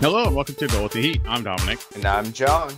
Hello and welcome to Go with the Heat. I'm Dominic, And I'm John.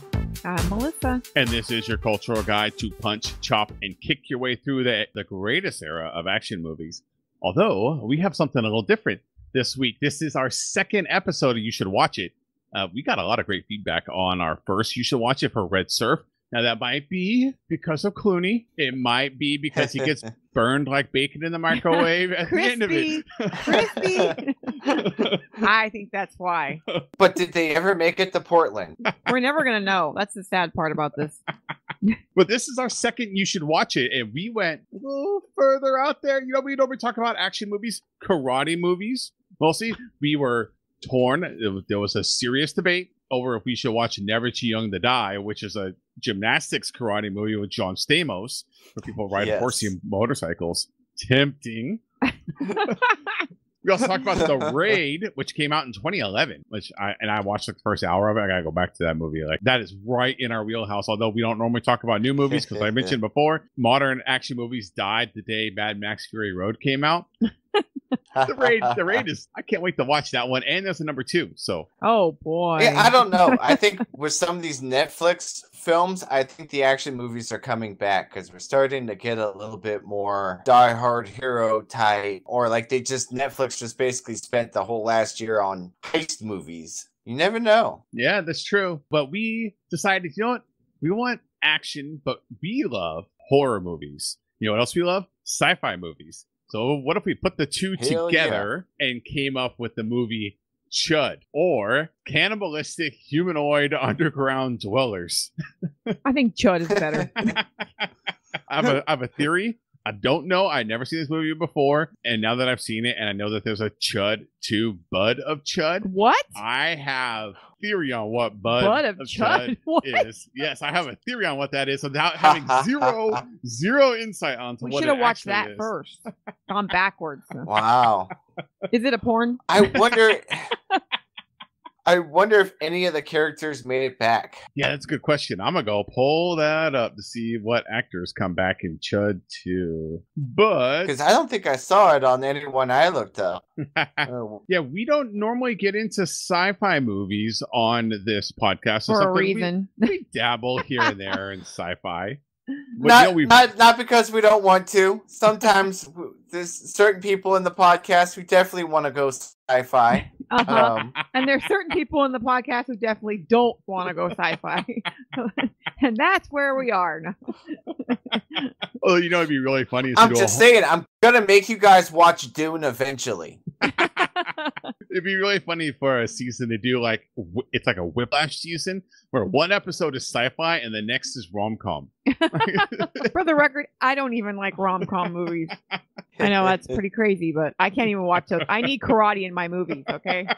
I'm Melissa. and this is your cultural guide to punch, chop, and kick your way through the, the greatest era of action movies. Although we have something a little different this week. This is our second episode, and you should watch it. Uh, we got a lot of great feedback on our first. You should watch it for Red Surf. Now that might be because of Clooney. It might be because he gets burned like bacon in the microwave at the end of it. Crispy. I think that's why. But did they ever make it to Portland? We're never going to know. That's the sad part about this. But this is our second. You should watch it, and we went a little further out there. You know, we normally talk about action movies, karate movies. Mostly, we were torn. It There was a serious debate over if we should watch Never Too Young to Die, which is a gymnastics karate movie with John Stamos, where people ride Yes. horsey motorcycles. Tempting. We also talked about the raid, which came out in 2011, which I and I watched the first hour of it. I gotta go back to that movie. Like that is right in our wheelhouse. Although we don't normally talk about new movies because I mentioned before, modern action movies died the day Mad Max Fury Road came out. The raid, the raid is. I can't wait to watch that one. And there's a number two. So Oh, boy. Yeah, I don't know. I think with some of these Netflix films, I think the action movies are coming back because we're starting to get a little bit more die-hard hero type, or like they just Netflix just basically spent the whole last year on heist movies. You never know. yeah, that's true. But we decided, you know what? We want action, but we love horror movies. You know what else we love? Sci-fi movies. So what if we put the two Hell together and came up with the movie Chud or Cannibalistic Humanoid Underground Dwellers? I think Chud is better. I have a I have a theory. I don't know. I've never seen this movie before, and now that I've seen it, and I know that there's a Chud two Bud of Chud, what? I have theory on what Bud, Bud of Chud? What? is. Yes, I have a theory on what that is without having zero zero insight onto what. We should have watched actually that is. first. Gone backwards. Wow. Is it a porn? I wonder. I wonder if any of the characters made it back. Yeah, that's a good question. I'm gonna go pull that up to see what actors come back in Chud 2. But Because I don't think I saw it on anyone I looked up. Yeah, we don't normally get into sci-fi movies on this podcast. It's For a something we- reason. We, dabble here and there in sci-fi. But, you not, know, not not because we don't want to. Sometimes there's certain people in the podcast who definitely want to go sci-fi. Uh-huh. Um, and there's certain people in the podcast who definitely don't want to go sci-fi. and that's where we are now. oh, you know, it'd be really funny. I'm just saying, I'm gonna make you guys watch Dune eventually. It'd be really funny for a season to do like it's like a whiplash season where one episode is sci-fi and the next is rom-com. For the record, I don't even like rom-com movies. I know that's pretty crazy, but I can't even watch those. I need karate in my movies, okay?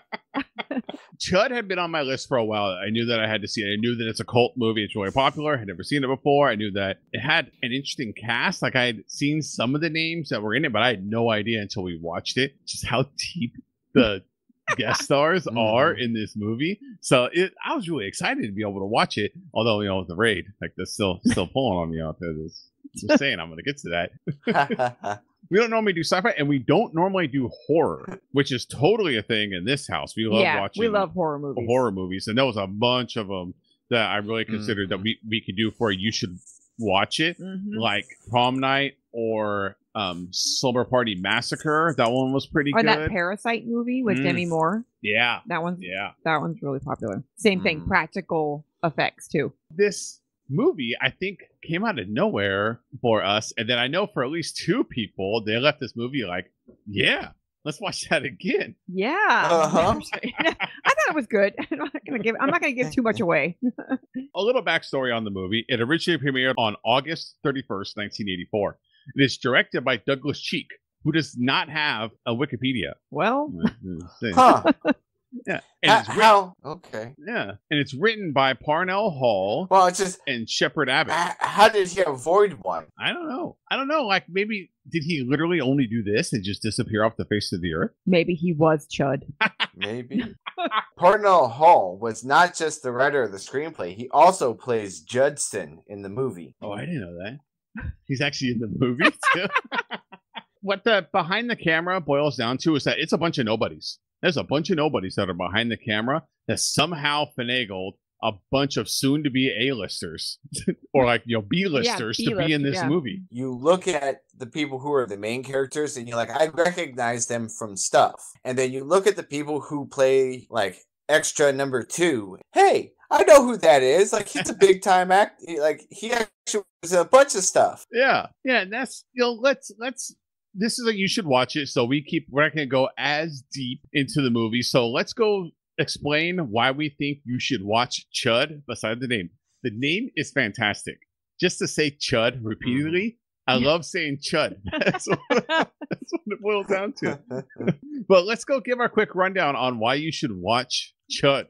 Chud had been on my list for a while. I knew that I had to see it. I knew that it's a cult movie. It's really popular. I had never seen it before. I knew that it had an interesting cast. Like I had seen some of the names that were in it, but I had no idea until we watched it just how deep the guest stars are mm-hmm. in this movie. So it, I was really excited to be able to watch it. Although you know with the raid, like that's still still pulling on me out there. Just, just saying, I'm going to get to that. We don't normally do sci-fi, and we don't normally do horror, which is totally a thing in this house. We love yeah, watching we love horror movies. horror movies, and there was a bunch of them that I really considered that Mhm. we, we could do for you should watch it, Mhm. like Prom Night or um Slumber Party Massacre. That one was pretty Or good. that Parasite movie with Mm. Demi Moore. yeah, That one's yeah. that one's really popular. Same thing, Mm. practical effects too. This movie, I think, came out of nowhere for us, and then I know for at least two people, they left this movie like, yeah, let's watch that again. Yeah. Uh-huh. I thought it was good. I'm not gonna give I'm not gonna give too much away. A little backstory on the movie. It originally premiered on August 31st, 1984. It is directed by Douglas Cheek, who does not have a Wikipedia. Well, huh? Yeah. And How, it's writ- how? Okay. yeah. And it's written by Parnell Hall Well, it's just and Shepard Abbott. h- how did he avoid one? I don't know. I don't know. Like maybe did he literally only do this and just disappear off the face of the earth? maybe he was Chud. Maybe. Parnell Hall was not just the writer of the screenplay; he also plays Judson in the movie. Oh, I didn't know that. He's actually in the movie too. what the behind the camera boils down to is that it's a bunch of nobodies. There's a bunch of nobodies that are behind the camera that somehow finagled a bunch of soon-to-be A-listers or like you know B-listers to be in this yeah. movie. you look at the people who are the main characters and you're like, I recognize them from stuff. And then you look at the people who play like extra number two. Hey, I know who that is. Like he's a big time act. Like he actually was in a bunch of stuff. Yeah, yeah, and that's you know let's let's. This is like you should watch it. So we keep we're not going to go as deep into the movie. So let's go explain why we think you should watch Chud. Beside the name, the name is fantastic. Just to say Chud repeatedly, mm-hmm. I love saying Chud. That's what, that's what it boils down to. But let's go give our quick rundown on why you should watch Chud.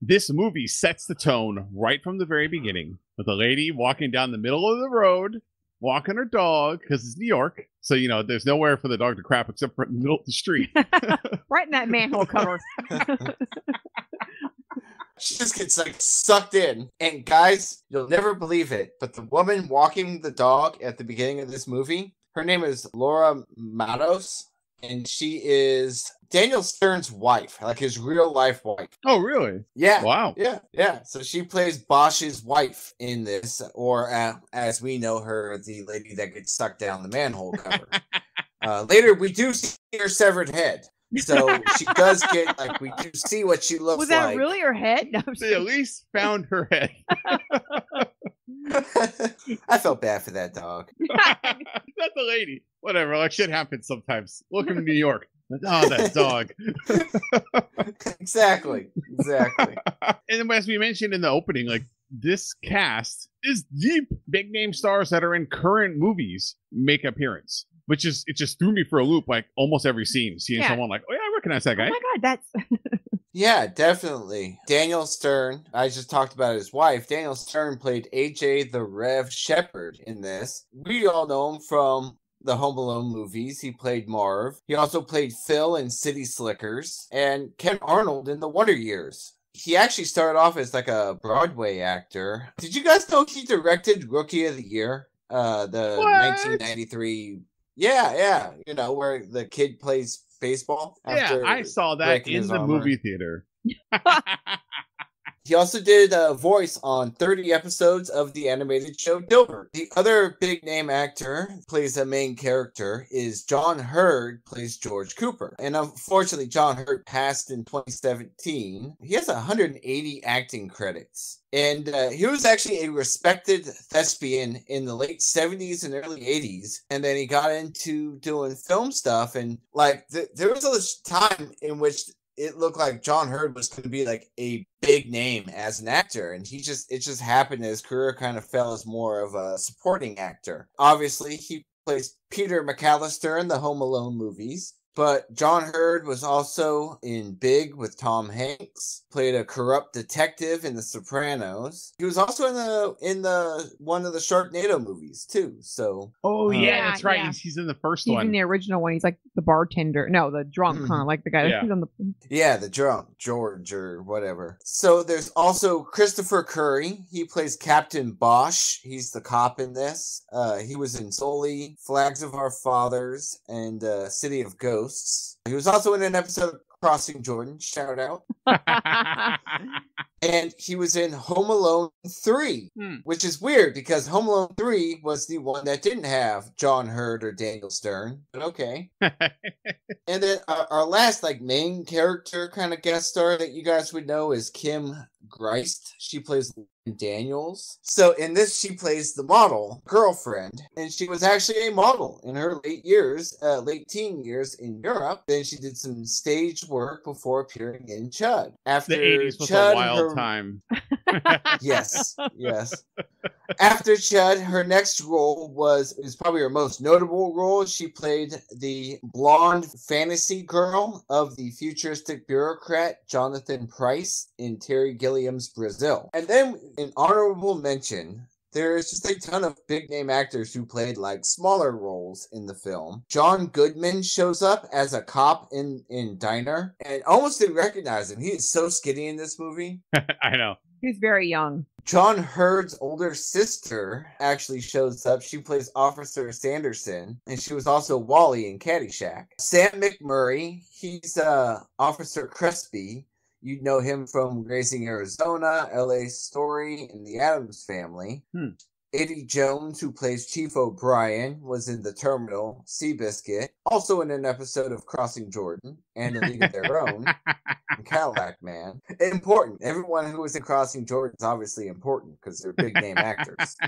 This movie sets the tone right from the very beginning with a lady walking down the middle of the road, walking her dog because it's New York. So, you know, there's nowhere for the dog to crap except for in the middle of the street. right in that manhole cover. she just gets like sucked in. And guys, you'll never believe it, but the woman walking the dog at the beginning of this movie, her name is Laura Mattos, and she is Daniel Stern's wife, like his real life wife. oh, really? Yeah. Wow. Yeah, yeah. So she plays Bosch's wife in this, or uh, as we know her, the lady that gets sucked down the manhole cover. uh, later, we do see her severed head. So she does get like we do see what she looks like. Was that like. really her head? No, I'm They at least found her head. I felt bad for that dog. Not the lady. Whatever. Like shit happens sometimes. Welcome to New York. Oh, that dog. exactly, exactly. and then as we mentioned in the opening, like this cast is deep big name stars that are in current movies make appearance. Which is it just threw me for a loop like almost every scene, seeing Yeah. someone like, oh yeah, I recognize that guy. Oh guy. my god, that's Yeah, definitely. Daniel Stern, I just talked about his wife. Daniel Stern played AJ the Rev Shepherd in this. We all know him from the Home Alone movies. He played Marv. He also played Phil in City Slickers and Ken Arnold in The Wonder Years. He actually started off as like a Broadway actor. Did you guys know he directed Rookie of the Year? Uh the What? 1993 Yeah, yeah. You know, where the kid plays baseball. Yeah, I saw that in the armor. movie theater. He also did a voice on 30 episodes of the animated show Dilbert. The other big name actor plays a main character is John Heard plays George Cooper. And unfortunately John Heard passed in 2017. He has 180 acting credits. And uh, he was actually a respected thespian in the late 70s and early 80s. And then he got into doing film stuff. And like, th- there was a time in which it looked like John Heard was going to be like a big name as an actor, and he just it just happened. His career kind of fell as more of a supporting actor. Obviously, he plays Peter McCallister in the Home Alone movies. But John Heard was also in Big with Tom Hanks, played a corrupt detective in The Sopranos. He was also in the in the one of the Sharknado movies too. So Oh Uh, yeah, Yeah, that's right. yeah. He's, he's in the first he's one. in the original one. He's like the bartender. No, the drunk, Mhm. kind like the guy Yeah. he's on the. Yeah, the drunk George or whatever. So there's also Christopher Curry. He plays Captain Bosch. He's the cop in this. Uh, he was in Sully, Flags of Our Fathers, and uh, City of Ghosts. He was also in an episode of Crossing Jordan. Shout out. And he was in Home Alone 3, Hmm. which is weird because Home Alone 3 was the one that didn't have John Heard or Daniel Stern. But okay. And then our, our last like main character kind of guest star that you guys would know is Kim Greist. She plays Daniels. So in this, she plays the model girlfriend, and she was actually a model in her late years, uh, late teen years in Europe. Then she did some stage work before appearing in Chud. After the 80s was Chud, a wild her- time. yes, yes. After Chud, her next role was is probably her most notable role. She played the blonde fantasy girl of the futuristic bureaucrat Jonathan Pryce in Terry Gilliam's Brazil. And then, an honorable mention. There's just a ton of big name actors who played like smaller roles in the film. John Goodman shows up as a cop in in Diner, and almost didn't recognize him. He is so skinny in this movie. I know. He's very young. John Heard's older sister actually shows up. She plays Officer Sanderson, and she was also Wally in Caddyshack. Sam McMurray, he's uh, Officer Crespi. You'd know him from Raising Arizona, LA Story, and The Addams Family. Hmm. Eddie Jones, who plays Chief O'Brien, was in The Terminal, Seabiscuit, also in an episode of Crossing Jordan and A League of Their Own, and Cadillac Man. Important. Everyone who was in Crossing Jordan is obviously important because they're big name actors.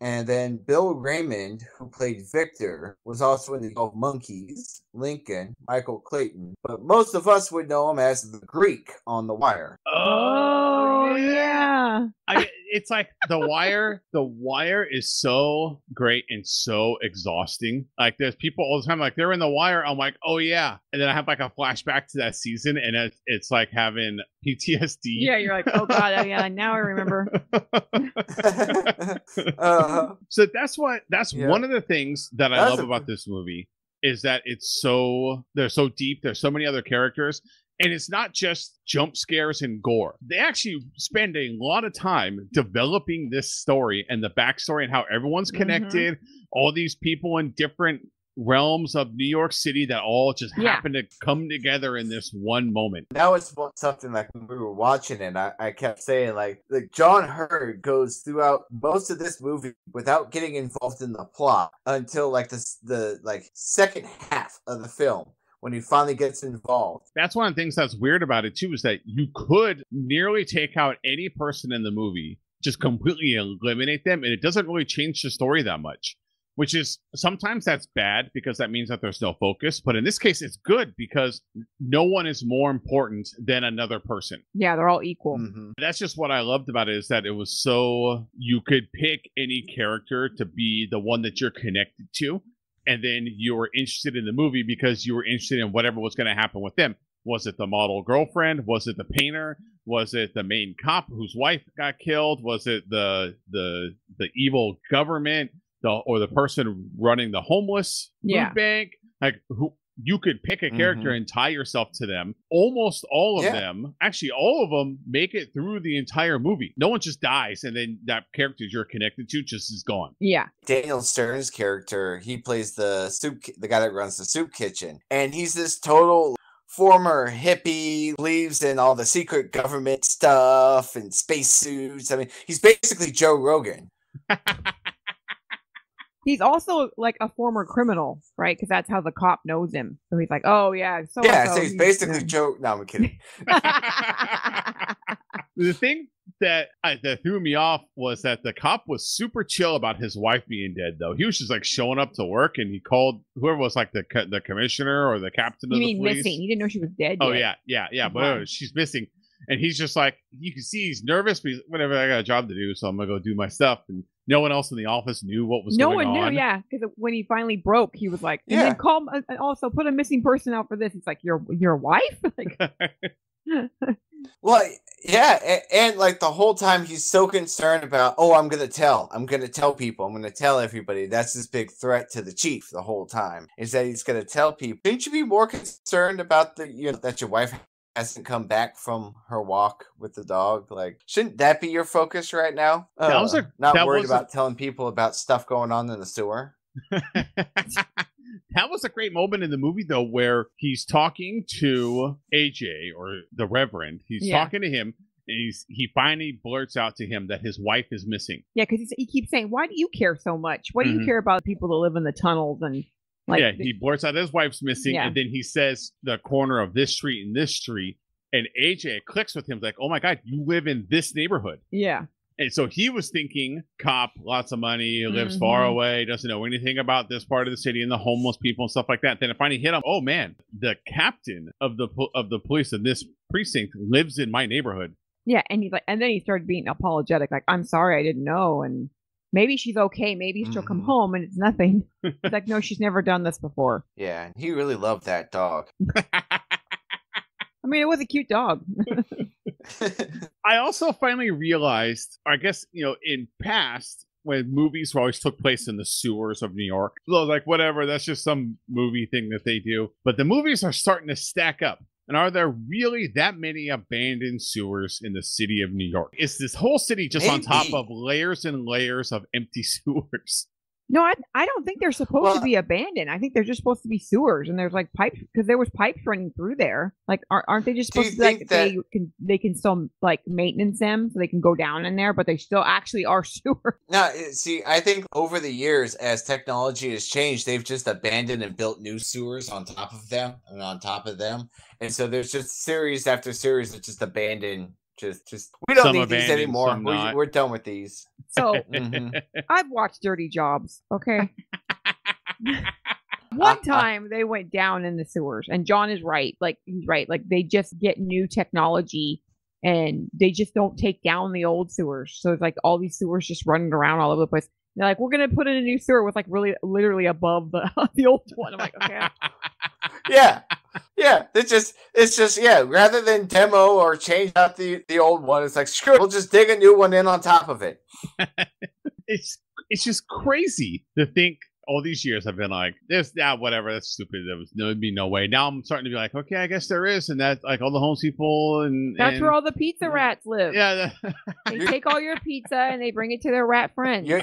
And then Bill Raymond, who played Victor, was also in the 12 Monkeys, Lincoln, Michael Clayton, but most of us would know him as the Greek on The Wire. Oh yeah. I, it's like the wire the wire is so great and so exhausting like there's people all the time like they're in the wire i'm like oh yeah and then i have like a flashback to that season and it's, it's like having ptsd Yeah, you're like, oh god, yeah. Now I remember. uh, so that's what that's Yeah. one of the things that i That's love a- about this movie is that it's so they're so deep there's so many other characters and it's not just jump scares and gore they actually spend a lot of time developing this story and the backstory and how everyone's Mhm. connected all these people in different realms of new york city that all just Yeah. happen to come together in this one moment That was something like when we were watching and I, I kept saying like like John Heard goes throughout most of this movie without getting involved in the plot until like this the like second half of the film when he finally gets involved. that's one of the things that's weird about it too is that you could nearly take out any person in the movie just completely eliminate them and it doesn't really change the story that much which is sometimes that's bad because that means that there's no focus but in this case it's good because no one is more important than another person. Yeah, they're all equal. Mhm. that's just what i loved about it is that it was so you could pick any character to be the one that you're connected to and then you were interested in the movie because you were interested in whatever was going to happen with them. Was it the model girlfriend? Was it the painter? Was it the main cop whose wife got killed? Was it the the the evil government the or the person running the homeless food Yeah. bank like who you could pick a character mm-hmm. and tie yourself to them. Almost all of Yeah. them, actually, all of them make it through the entire movie. No one just dies, and then that character you're connected to just is gone. Yeah. Daniel Stern's character, he plays the soup, the guy that runs the soup kitchen, and he's this total former hippie, believes in all the secret government stuff and spacesuits. I mean, he's basically Joe Rogan. He's also like a former criminal, right? Because that's how the cop knows him. So he's like, oh yeah, so yeah, so he's basically Joe. No, I'm kidding. The thing that I, that threw me off was that the cop was super chill about his wife being dead. Though he was just like showing up to work, and he called whoever was like the the commissioner or the captain you of the mean police. missing? He didn't know she was dead. Oh yet. yeah, yeah, yeah. But anyway, she's missing, and he's just like you can see he's nervous, but he's, whatever. I got a job to do, so I'm gonna go do my stuff. And no one else in the office knew what was No going one knew, yeah, because when he finally broke, he was like, and Yeah. then call uh, uh, also put a missing person out for this. It's like your your wife, like, Well, yeah, and, and like the whole time he's so concerned about, oh, I'm gonna tell, I'm gonna tell people, I'm gonna tell everybody. That's his big threat to the chief the whole time is that he's gonna tell people. Shouldn't you be more concerned about the you know that your wife hasn't come back from her walk with the dog? Like, shouldn't that be your focus right now? That was Uh, a- not that worried was a- about telling people about stuff going on in the sewer. that was a great moment in the movie though where he's talking to aj or the reverend he's Yeah. talking to him and he's he finally blurts out to him that his wife is missing yeah, because he keeps saying, "Why do you care so much? Why do you Mhm. care about people that live in the tunnels and like?" yeah he blurts out his wife's missing Yeah. and then he says the corner of this street and this street and aj clicks with him like oh my god you live in this neighborhood yeah, and so he was thinking cop lots of money lives far Mhm. away doesn't know anything about this part of the city and the homeless people and stuff like that then it finally hit him oh man the captain of the po- of the police in this precinct lives in my neighborhood yeah, and he's like, and then he started being apologetic, like, "I'm sorry, I didn't know," and maybe she's okay, maybe she'll come Mhm. home, and it's nothing. It's like, no, she's never done this before. Yeah, and he really loved that dog. I mean, it was a cute dog. I also finally realized, I guess, you know, in past, when movies always took place in the sewers of New York, so like whatever, that's just some movie thing that they do. But the movies are starting to stack up. And are there really that many abandoned sewers in the city of New York? Is this whole city just on top of layers and layers of empty sewers? No, I, I don't think they're supposed Well- to be abandoned. I think they're just supposed to be sewers, and there's like pipes because there was pipes running through there. Like, aren't, aren't they just supposed to be like think they can they can still like maintenance them so they can go down in there, but they still actually are sewers. Now, eh, see, I think over the years, as technology has changed, they've just abandoned and built new sewers on top of them and on top of them, and so there's just series after series that just abandoned. Just, just we don't Some need these anymore. We, not. we're done with these. So Mhm. I've watched Dirty Jobs. Okay. One time they went down in the sewers, and John is right. Like he's right. Like they just get new technology, and they just don't take down the old sewers. So it's like all these sewers just running around all over the place. They're like, we're gonna put in a new sewer with like really, literally above the the old one. I'm like, okay. yeah, yeah. It's just, it's just, yeah. Rather than demo or change out the the old one, it's like screw. it, We'll just dig a new one in on top of it. it's it's just crazy to think all these years I've been like, this, yeah, whatever, that's stupid. There was no would be no way. Now I'm starting to be like, okay, I guess there is, and that like all the homeless people and That's and, where all the pizza rats live. yeah. They take all your pizza and they bring it to their rat friends. You're,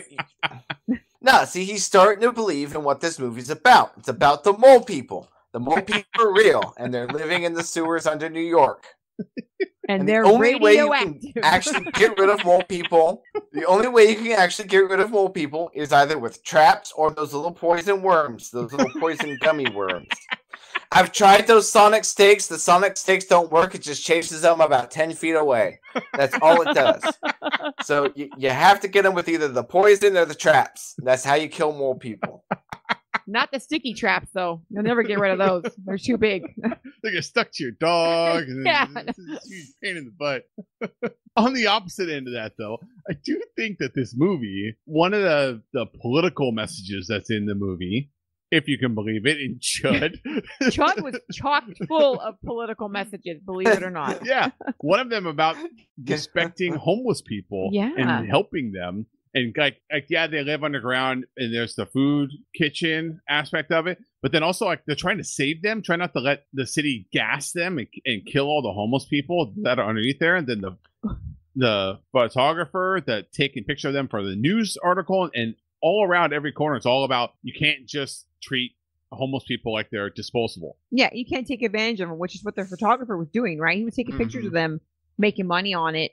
no, see, he's starting to believe in what this movie's about. It's about the mole people. The mole people are real, and they're living in the sewers under New York. and, And the only way you can actually get rid of mole people, the only way you can actually get rid of mole people is either with traps or those little poison worms, those little poison gummy worms. I've tried those sonic stakes. The sonic stakes don't work. It just chases them about 10 feet away. That's all it does. So you, you have to get them with either the poison or the traps. That's how you kill mole people. Not the sticky traps, though. You'll never get rid of those. They're too big. they get stuck to your dog. And Yeah. it's a huge pain in the butt. On the opposite end of that, though, I do think that this movie, one of the the political messages that's in the movie, if you can believe it, in Chud, Chud was chocked full of political messages, believe it or not. yeah, one of them about respecting homeless people Yeah. and helping them. And like, like, yeah, they live underground, and there's the food kitchen aspect of it. But then also, like, they're trying to save them, try not to let the city gas them and, and kill all the homeless people that are underneath there. And then the the photographer that taking picture of them for the news article, and all around every corner, it's all about you can't just treat homeless people like they're disposable. Yeah, you can't take advantage of them, which is what the photographer was doing, right? He was taking pictures of mm-hmm. them, making money on it,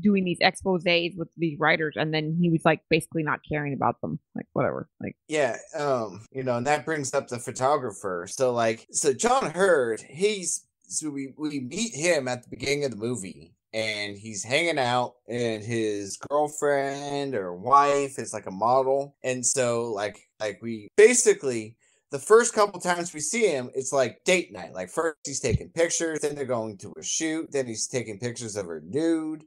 doing these exposés with these writers, and then he was like basically not caring about them. Like, whatever. Like, Yeah, um, you know, and that brings up the photographer. So like so John Heard, he's so we we meet him at the beginning of the movie and he's hanging out and his girlfriend or wife is like a model. And so like like we basically the first couple times we see him, it's like date night. Like first he's taking pictures, then they're going to a shoot, then he's taking pictures of her nude,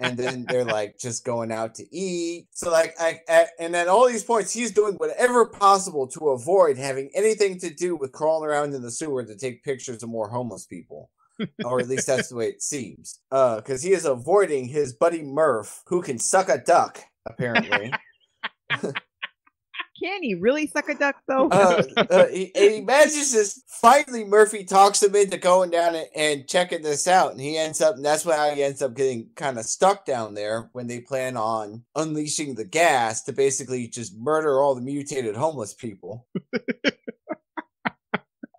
and then they're like just going out to eat. So like I, at, and at all these points, he's doing whatever possible to avoid having anything to do with crawling around in the sewer to take pictures of more homeless people. or at least that's the way it seems. Uh, because he is avoiding his buddy Murph, who can suck a duck, apparently. can he really suck a duck though? uh, uh, he, and he manages this. Finally, Murphy talks him into going down and, and checking this out, and he ends up. And that's why he ends up getting kind of stuck down there when they plan on unleashing the gas to basically just murder all the mutated homeless people.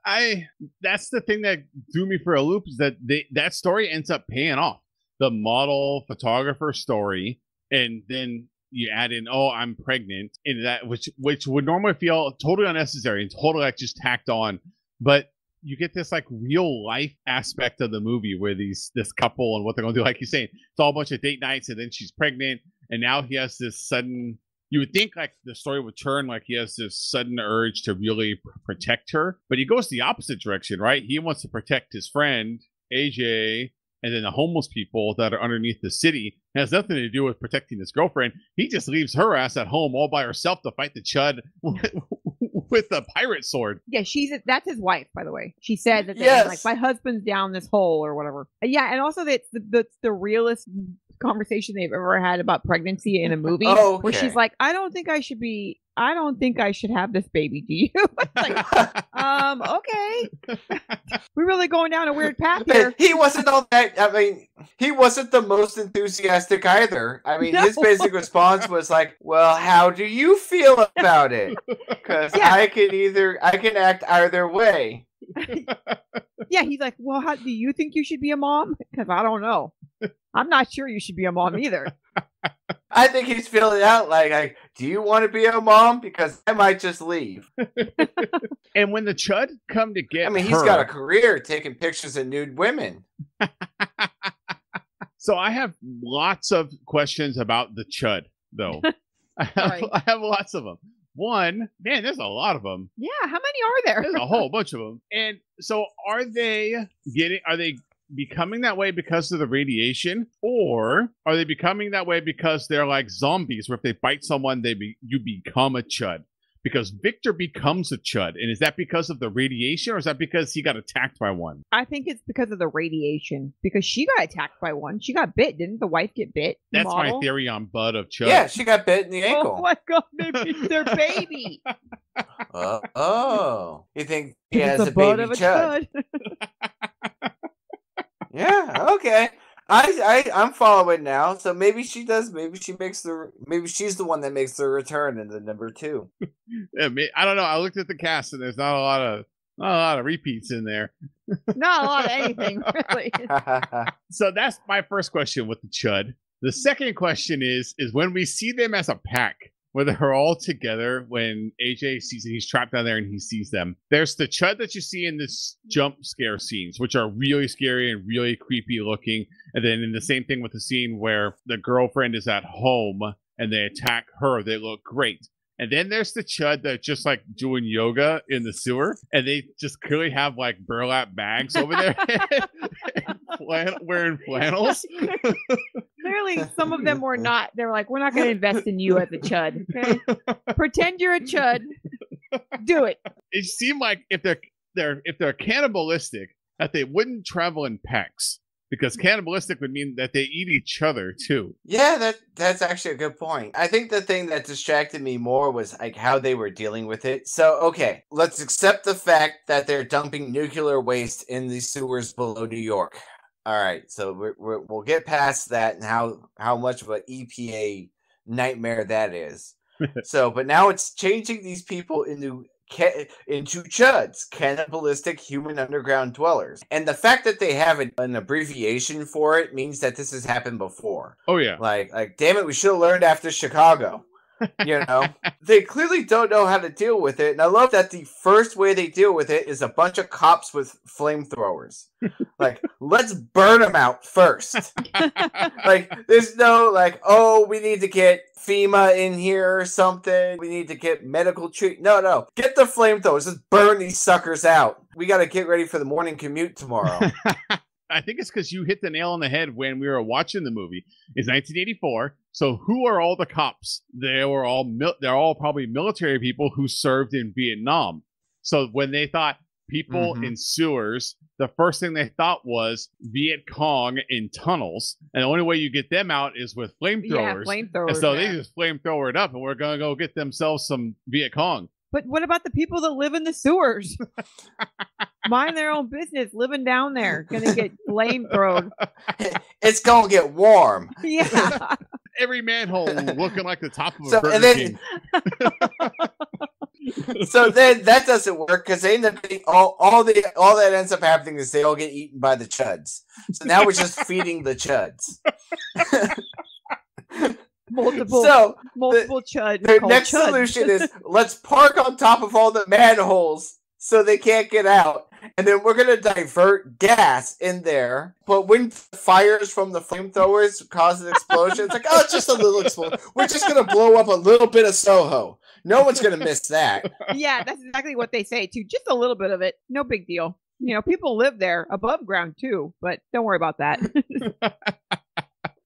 I that's the thing that threw me for a loop is that they that story ends up paying off. The model photographer story, and then you add in, oh, I'm pregnant, and that which which would normally feel totally unnecessary and totally like just tacked on. But you get this like real life aspect of the movie where these this couple and what they're gonna do, like you're saying, it's all a bunch of date nights, and then she's pregnant, and now he has this sudden you would think like the story would turn like he has this sudden urge to really pr- protect her, but he goes the opposite direction, right? He wants to protect his friend AJ and then the homeless people that are underneath the city. It has nothing to do with protecting his girlfriend. He just leaves her ass at home all by herself to fight the chud with, with a pirate sword. yeah, she's that's his wife, by the way. She said that Yes. like my husband's down this hole or whatever. Yeah, and also that's the that's the realest conversation they've ever had about pregnancy in a movie. Oh, Where she's like, I don't think I should be. I don't think I should have this baby. Do you? Like, um, okay. We're really going down a weird path here. He wasn't all that. I mean, he wasn't the most enthusiastic either. I mean, his basic response was like, "Well, how do you feel about it? Because Yeah. I can either I can act either way." Yeah, he's like, well, how do you think you should be a mom? Because I don't know. I'm not sure you should be a mom either. I think he's feeling out like, like, "Do you want to be a mom? Because I might just leave." And when the Chud come to get I mean, he's her, got a career taking pictures of nude women. So I have lots of questions about the Chud, though. I, have, Alright. I have lots of them. One, man, there's a lot of them. Yeah, how many are there? There's a whole bunch of them. And so, are they getting? Are they becoming that way because of the radiation, or are they becoming that way because they're like zombies, where if they bite someone, they be, you become a Chud? Because Victor becomes a Chud, and is that because of the radiation, or is that because he got attacked by one? I think it's because of the radiation. Because she got attacked by one. She got bit. Didn't the wife get bit? The That's my theory on Bud of Chud. Yeah, she got bit in the oh ankle. Oh my god, maybe it's their baby. Oh, oh. you think he has the a butt baby of a chud? chud. Yeah, okay. I, I I'm following now. So maybe she does. Maybe she makes the. Maybe she's the one that makes the return in the number two. Yeah, may- I don't know. I looked at the cast, and there's not a lot of not a lot of repeats in there. Not a lot of anything, really. So that's my first question with the Chud. The second question is is when we see them as a pack, where they're all together. When AJ sees it, he's trapped down there, and he sees them. There's the Chud that you see in this jump scare scenes, which are really scary and really creepy looking. And then in the same thing with the scene where the girlfriend is at home and they attack her, they look great. And then there's the chud that just like doing yoga in the sewer, and they just clearly have like burlap bags over there, flan- wearing flannels. Clearly, some of them were not. They're like, we're not going to invest in you as a chud. Okay? Pretend you're a chud. Do it. It seemed like if they're they're if they're cannibalistic, that they wouldn't travel in packs because cannibalistic would mean that they eat each other too. yeah, that that's actually a good point. I think the thing that distracted me more was like how they were dealing with it. So okay, let's accept the fact that they're dumping nuclear waste in the sewers below New York. All right, so we're, we're, we'll get past that and how how much of an EPA nightmare that is. so, but now it's changing these people into into chuds, cannibalistic human underground dwellers, and the fact that they have an, an abbreviation for it means that this has happened before. Oh yeah, Like, like, damn it, we should have learned after Chicago. You know, they clearly don't know how to deal with it, and I love that the first way they deal with it is a bunch of cops with flamethrowers. like, let's burn them out first. like, there's no like, oh, we need to get FEMA in here or something. We need to get medical treat. No, no, get the flamethrowers. Just burn these suckers out. We got to get ready for the morning commute tomorrow. I think it's because you hit the nail on the head when we were watching the movie. It's 1984. So who are all the cops? They were all mil- they're all probably military people who served in Vietnam. So when they thought people Mhm. in sewers, the first thing they thought was Viet Cong in tunnels, and the only way you get them out is with flamethrowers. Yeah, flamethrowers. flamethrowers. and so yeah. they just flamethrower it up, and we're gonna go get themselves some Viet Cong. But what about the people that live in the sewers? Mind their own business, living down there, gonna get flamethrown. it's gonna get warm. Yeah. Every manhole looking like the top of a So, Burger and then- King. so then that doesn't work because they end up getting all, all the all that ends up happening is they all get eaten by the chuds. So now we're just feeding the chuds. multiple So multiple chud. their called next chuds. solution is let's park on top of all the manholes so they can't get out. And then we're gonna divert gas in there. But when fires from the flamethrowers cause an explosion, it's like, oh, it's just a little explosion. We're just gonna blow up a little bit of Soho. No one's gonna miss that. yeah, that's exactly what they say too. Just a little bit of it. No big deal. You know, people live there above ground too, but don't worry about that.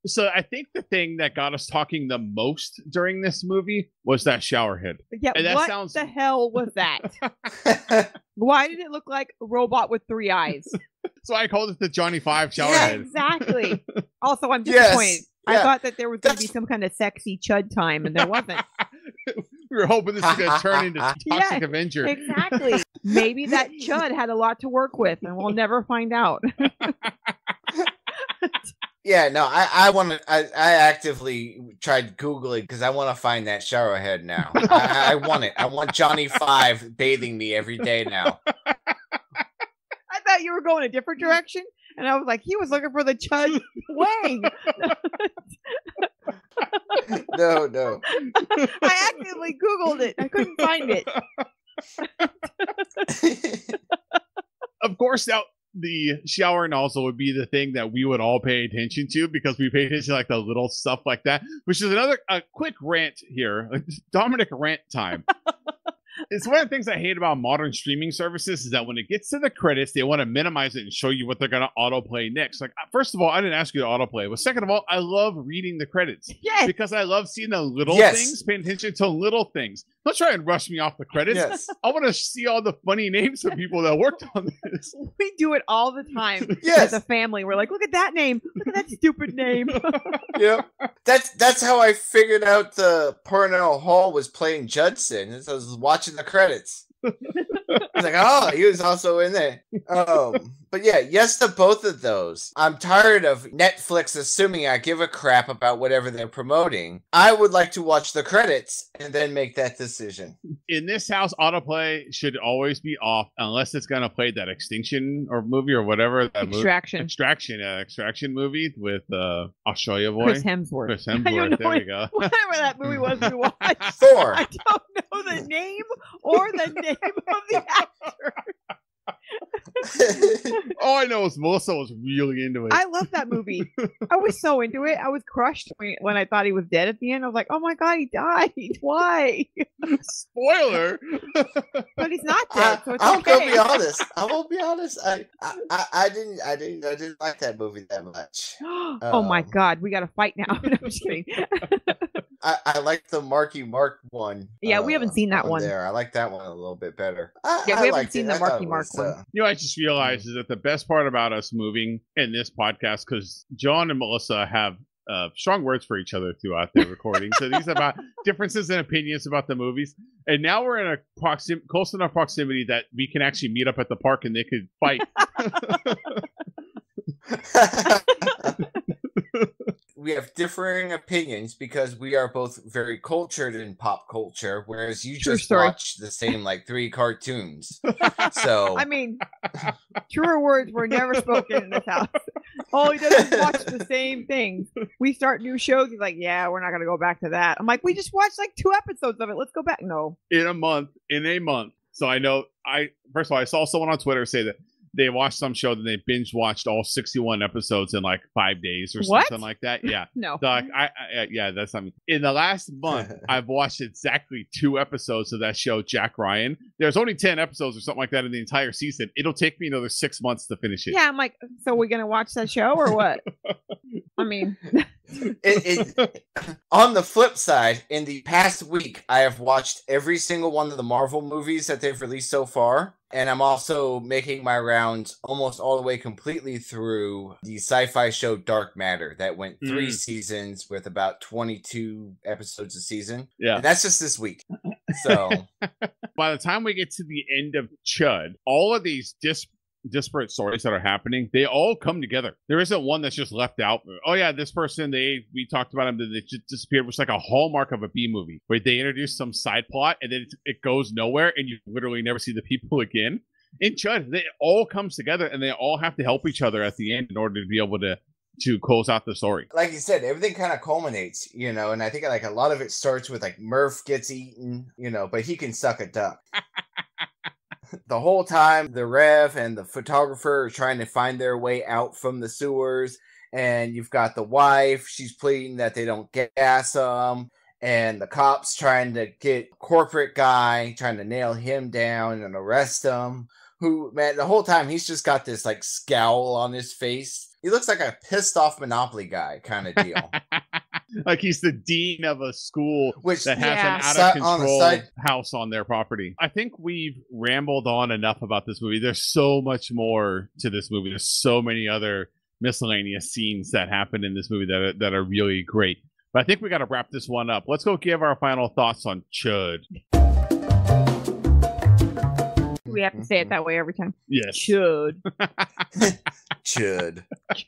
So I think the thing that got us talking the most during this movie was that shower head. yeah, And that what sounds- the hell was that? Why did it look like a robot with three eyes? So I called it the Johnny Five shower Yeah, head. exactly. Also, I'm Yes, disappointed. I thought that there was going to be some kind of sexy chud time, and there wasn't. we were hoping this was going to turn into Toxic Yeah, Avenger. exactly. Maybe that Chud had a lot to work with, and we'll never find out. Yeah, no, I I want to. I, I actively tried googling because I want to find that shower head now. I, I want it. I want Johnny Five bathing me every day now. I thought you were going a different mm. direction, and I was like, he was looking for the Chud Wang. No, no. I actively Googled it. I couldn't find it. of course, now the shower nozzle would be the thing that we would all pay attention to because we pay attention to like the little stuff like that. Which is another a quick rant here, Dominic rant time. it's one of the things I hate about modern streaming services is that when it gets to the credits, they want to minimize it and show you what they're going to autoplay next. Like, uh, first of all, I didn't ask you to autoplay, but second of all, I love reading the credits Yes. because I love seeing the little Yes. things, paying attention to little things. Don't try and rush me off the credits. yes, I want to see all the funny names of people that worked on this. We do it all the time yes. as a family. We're like, look at that name. Look at that stupid name. Yep. That's that's how I figured out the Parnell Hall was playing Judson. I was watching the credits. I was like, oh, he was also in there. Um, but yeah, yes to both of those. I'm tired of Netflix assuming I give a crap about whatever they're promoting. I would like to watch the credits and then make that decision. In this house, autoplay should always be off unless it's going to play that Extinction or movie or whatever. That movie. Extraction. Extraction, uh, extraction movie with uh, Australia boy, Chris Hemsworth. Chris don't Hemsworth. know There we go. Whatever that movie was we watched. Thor. I don't know the name or the name of the actor. All I know is Melissa was really into it. I love that movie. I was so into it. I was crushed when, when I thought he was dead at the end. I was like, oh my God, he died. Why? Spoiler. But he's not I, dead, so it's I'll go okay. be honest. I won't be honest. I, I, I, I didn't, I didn't, I didn't like that movie that much. oh my Um, God, we got to fight now. no, I'm just kidding. I, I like the Marky Mark one. Yeah, we haven't seen that one. There, I like that one a little bit better. I, Yeah, I we haven't seen it. the Marky Mark was, uh, one. You know, I just realized is that the best part about us moving in this podcast because John and Melissa have uh, strong words for each other throughout their recording. so these are about differences in opinions about the movies, and now we're in a proxim- close enough proximity that we can actually meet up at the park and they could fight. we have differing opinions because we are both very cultured in pop culture, whereas you True just story. watch the same like three cartoons. So I mean, truer words were never spoken in this house. All he does is watch the same things. We start new shows. He's like, "Yeah, we're not gonna go back to that." I'm like, "We just watched like two episodes of it. Let's go back." No, in a month, in a month. So I know I first of all I saw someone on Twitter say that they watched some show then they binge watched all 61 episodes in like five days or What? something like that. Yeah. no. So like, I, I yeah, that's something. In the last month, I've watched exactly two episodes of that show, Jack Ryan. There's only ten episodes or something like that in the entire season. It'll take me another six months to finish it. Yeah, I'm like, so we're gonna watch that show or what? I mean, it, it, on the flip side, in the past week, I have watched every single one of the Marvel movies that they've released so far. And I'm also making my rounds almost all the way completely through the sci fi show Dark Matter that went three Mm. seasons with about 22 episodes a season. Yeah. And that's just this week. So, By the time we get to the end of Chud, all of these dis- disparate stories that are happening, they all come together. There isn't one that's just left out. Oh yeah, this person they we talked about him, then they just disappeared. Which is like a hallmark of a B movie, where they introduce some side plot and then it, it goes nowhere, and you literally never see the people again. In Chud, they it all comes together, and they all have to help each other at the end in order to be able to to close out the story. like you said, everything kind of culminates, you know, and I think like a lot of it starts with like Murph gets eaten, you know, but he can suck a duck. the whole time, the Rev and the photographer are trying to find their way out from the sewers, and you've got the wife, she's pleading that they don't gas them. And the cops trying to get corporate guy, trying to nail him down and arrest him. Who man, the whole time he's just got this like scowl on his face. He looks like a pissed off Monopoly guy kind of deal. like he's the dean of a school Which that has Yeah. an out Si- of on the control side- house on their property. I think we've rambled on enough about this movie. There's so much more to this movie. There's so many other miscellaneous scenes that happen in this movie that are, that are really great. But I think we got to wrap this one up. Let's go give our final thoughts on Chud. we have to say it that way every time. Yes. Should. Should.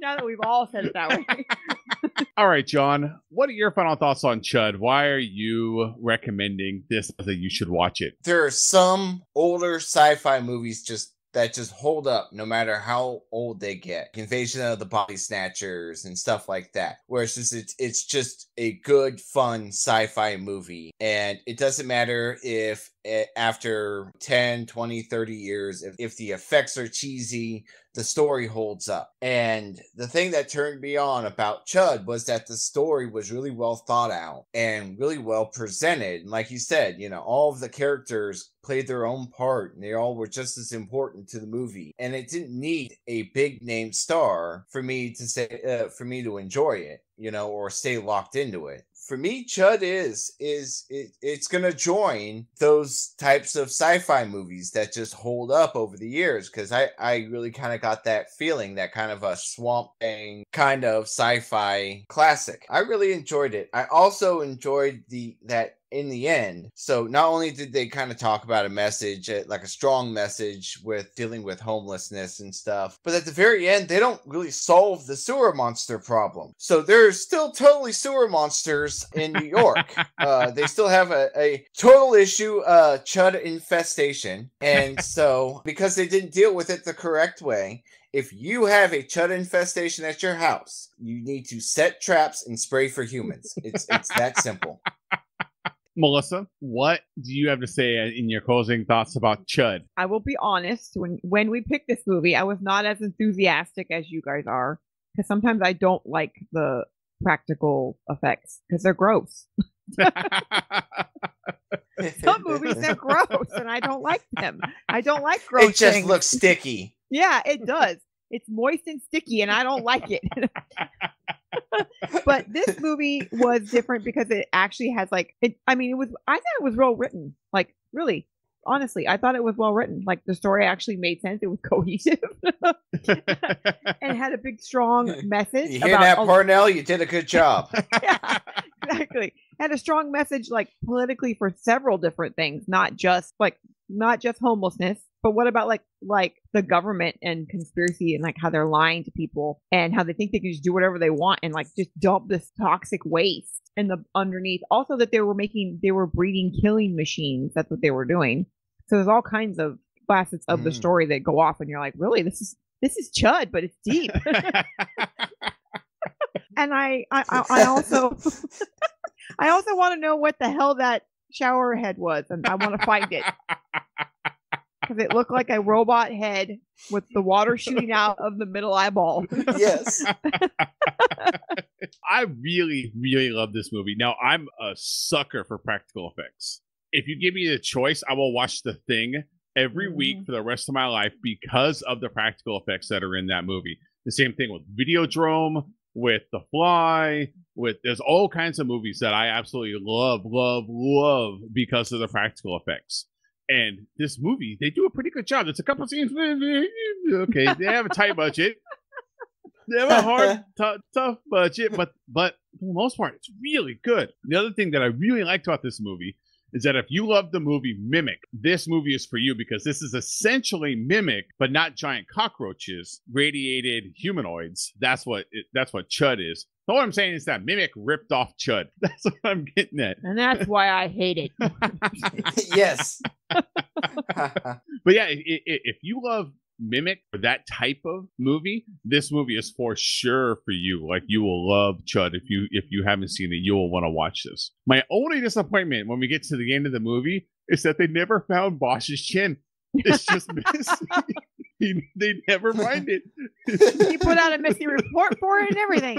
now that we've all said it that way. All right, John. What are your final thoughts on Chud? Why are you recommending this as a you should watch it? There are some older sci-fi movies just that just hold up no matter how old they get. Invasion of the Body Snatchers and stuff like that. Where it's just it's, it's just a good, fun sci-fi movie. And it doesn't matter if eh, after 10, 20, 30 years, if, if the effects are cheesy, the story holds up. And the thing that turned me on about Chud was that the story was really well thought out and really well presented. And like you said, you know, all of the characters played their own part and they all were just as important to the movie. And it didn't need a big name star for me to say, uh, for me to enjoy it, you know, or stay locked into it for me, Chud is is it, it's gonna join those types of sci-fi movies that just hold up over the years because I I really kind of got that feeling that kind of a swamp thing kind of sci-fi classic. I really enjoyed it. I also enjoyed the that in the end. So not only did they kind of talk about a message, uh, like a strong message with dealing with homelessness and stuff, but at the very end, they don't really solve the sewer monster problem. So there's still totally sewer monsters in New York. uh, they still have a, a total issue, uh, chud infestation. And so because they didn't deal with it the correct way, if you have a chud infestation at your house, you need to set traps and spray for humans. It's it's that simple. Melissa, what do you have to say uh, in your closing thoughts about Chud? I will be honest. When when we picked this movie, I was not as enthusiastic as you guys are because sometimes I don't like the practical effects because they're gross. Some movies are gross, and I don't like them. I don't like gross. It just things. looks sticky. Yeah, it does. It's moist and sticky, and I don't like it. but this movie was different because it actually has like it. I mean, it was. I thought it was well written. Like really, honestly, I thought it was well written. Like the story actually made sense. It was cohesive and had a big, strong message. You hear about that, Parnell? You did a good job. yeah, exactly. Had a strong message, like politically, for several different things, not just like not just homelessness, but what about like like the government and conspiracy and like how they're lying to people and how they think they can just do whatever they want and like just dump this toxic waste in the underneath. Also, that they were making they were breeding killing machines. That's what they were doing. So there's all kinds of facets of the Mm. story that go off, and you're like, really, this is this is chud, but it's deep. and I, I, I, I also, I also want to know what the hell that shower head was, and I want to find it because it looked like a robot head with the water shooting out of the middle eyeball. yes. I really, really love this movie. Now, I'm a sucker for practical effects. If you give me the choice, I will watch The Thing every week Mhm. for the rest of my life because of the practical effects that are in that movie. The same thing with Videodrome, with The Fly, with there's all kinds of movies that I absolutely love, love, love because of the practical effects. And this movie, they do a pretty good job. There's a couple scenes. Okay, they have a tight budget. They have a hard, tough, tough budget, but but for the most part, it's really good. The other thing that I really liked about this movie is that if you love the movie Mimic, this movie is for you because this is essentially Mimic, but not giant cockroaches, radiated humanoids. That's what it, that's what Chud is. So what I'm saying is that Mimic ripped off Chud. That's what I'm getting at. And that's why I hate it. yes. But yeah, i- i- if you love Mimic or that type of movie, this movie is for sure for you. Like you will love Chud if you if you haven't seen it, you will want to watch this. My only disappointment when we get to the end of the movie is that they never found Bosch's chin. It's just missing. He- they never find it. He put out a missing report for it and everything.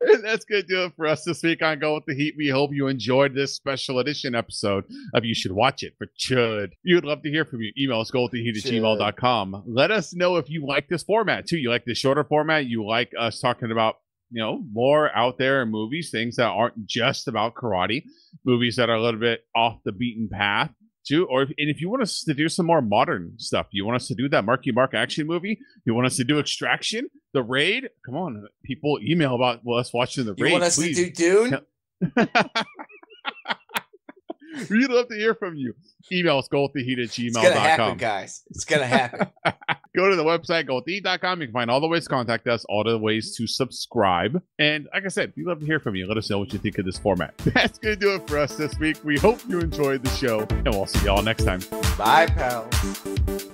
And that's going to do it for us this week on Go with the Heat. We hope you enjoyed this special edition episode of You Should Watch It for Chud. We would love to hear from you. Email us go with heat at gmail.com. Let us know if you like this format too. You like the shorter format. You like us talking about, you know, more out there movies, things that aren't just about karate, movies that are a little bit off the beaten path. Too, or if, and if you want us to do some more modern stuff, you want us to do that Marky Mark action movie, you want us to do Extraction, The Raid. Come on, people, email about well, us watching The Raid. You want us please. to do Dune? We'd love to hear from you. Email us gowiththeheat at It's gonna happen, guys. It's gonna happen. Go to the website, gowiththeheat.com. You can find all the ways to contact us, all the ways to subscribe. And like I said, we'd love to hear from you. Let us know what you think of this format. That's going to do it for us this week. We hope you enjoyed the show, and we'll see y'all next time. Bye, pals.